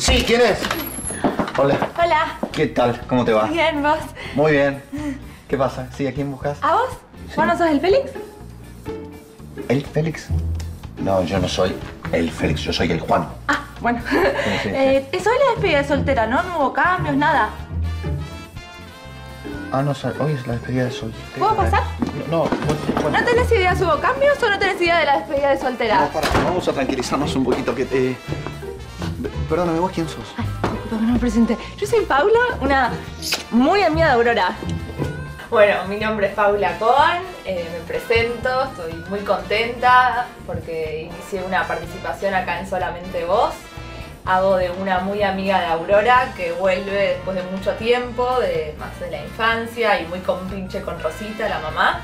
Sí, ¿quién es? Hola. Hola. ¿Qué tal? ¿Cómo te va? Bien, vos. Muy bien. ¿Qué pasa? ¿Sí? ¿A quién buscas? ¿A vos? ¿Vos no sos el Félix? ¿El Félix? No, yo no soy el Félix, yo soy el Juan. Ah, bueno. sí, sí. Eh, soy la despedida de soltera, ¿no? No hubo cambios, nada. Ah, no, hoy es la despedida de soltera. ¿Puedo pasar? No, no, bueno. ¿No tenés idea si hubo cambios o no tenés idea de la despedida de soltera? No, para, vamos a tranquilizarnos un poquito. Que, eh, perdóname, ¿vos quién sos? Ay, disculpa que no me presenté. Yo soy Paula, una muy amiga de Aurora. Bueno, mi nombre es Paula Cohen, eh, me presento, estoy muy contenta porque inicié una participación acá en Solamente Vos. Hago de una muy amiga de Aurora que vuelve después de mucho tiempo, de más de la infancia y muy compinche con Rosita, la mamá.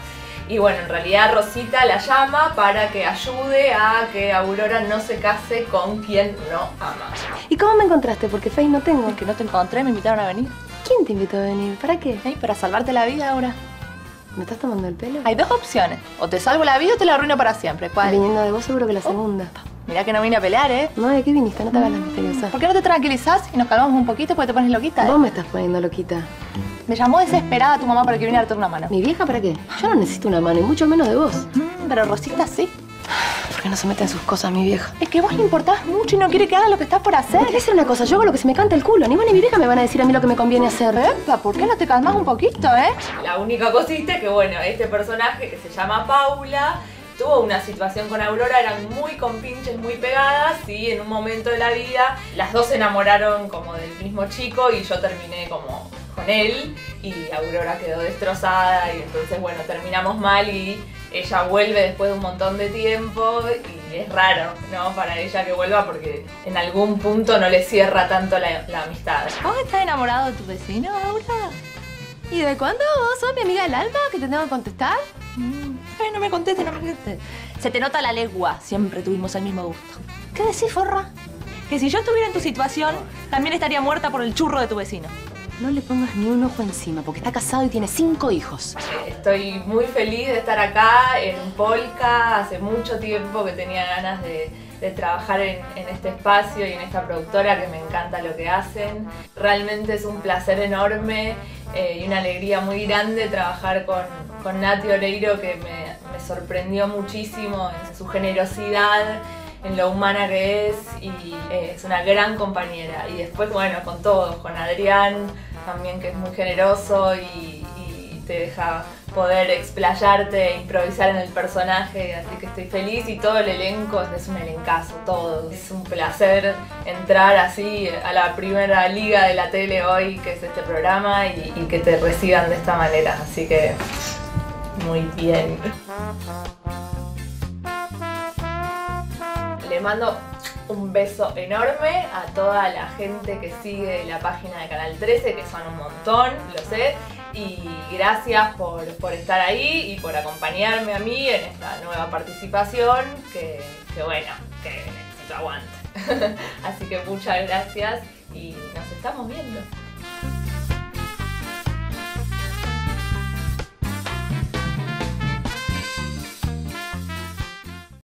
Y bueno, en realidad Rosita la llama para que ayude a que Aurora no se case con quien no ama. ¿Y cómo me encontraste? Porque Face no tengo. Es que no te encontré, me invitaron a venir. ¿Quién te invitó a venir? ¿Para qué? Ay, para salvarte la vida ahora. ¿Me estás tomando el pelo? Hay dos opciones. O te salvo la vida o te la arruino para siempre. ¿Cuál? Viniendo de vos seguro que la segunda. Mirá que no vine a pelear, ¿eh? No, ¿de qué viniste? No te hagas la misteriosa. ¿Por qué no te tranquilizás y nos calmamos un poquito porque te pones loquita? eh? Vos me estás poniendo loquita. Me llamó desesperada tu mamá para que viniera a darte una mano. ¿Mi vieja para qué? Yo no necesito una mano y mucho menos de vos. Mm, pero Rosita sí. ¿Por qué no se mete en sus cosas mi vieja? Es que vos le importás mucho y no quiere que haga lo que estás por hacer. Te voy a decir una cosa, yo hago lo que se me canta el culo. Ni vos ni mi vieja me van a decir a mí lo que me conviene hacer. Epa, ¿por qué no te calmas un poquito, eh? La única cosita es que, bueno, este personaje que se llama Paula tuvo una situación con Aurora, eran muy compinches, muy pegadas y en un momento de la vida las dos se enamoraron como del mismo chico y yo terminé como con él y Aurora quedó destrozada y entonces, bueno, terminamos mal y ella vuelve después de un montón de tiempo y es raro, ¿no? Para ella que vuelva porque en algún punto no le cierra tanto la, la amistad. ¿Vos estás enamorado de tu vecino, Aurora? ¿Y de cuándo vos sos mi amiga del alma que te tengo que contestar? Ay, no me conteste, no me conteste. Se te nota la legua. Siempre tuvimos el mismo gusto. ¿Qué decís, forra? Que si yo estuviera en tu situación, también estaría muerta por el churro de tu vecino. No le pongas ni un ojo encima, porque está casado y tiene cinco hijos. Estoy muy feliz de estar acá en Polka. Hace mucho tiempo que tenía ganas de, trabajar en, este espacio y en esta productora que me encanta lo que hacen. Realmente es un placer enorme eh, y una alegría muy grande trabajar con, con Nati Oreiro que me, me sorprendió muchísimo en su generosidad en lo humana que es y eh, es una gran compañera. Y después, bueno, con todos, con Adrián también que es muy generoso y, te deja poder explayarte e improvisar en el personaje, así que estoy feliz y todo el elenco es un elencazo, todo. Es un placer entrar así a la primera liga de la tele hoy, que es este programa, y, y que te reciban de esta manera, así que muy bien. Le mando un beso enorme a toda la gente que sigue la página de Canal 13, que son un montón, lo sé. Y gracias por, por estar ahí y por acompañarme a mí en esta nueva participación, que, que bueno, que necesito aguante. Así que muchas gracias y nos estamos viendo.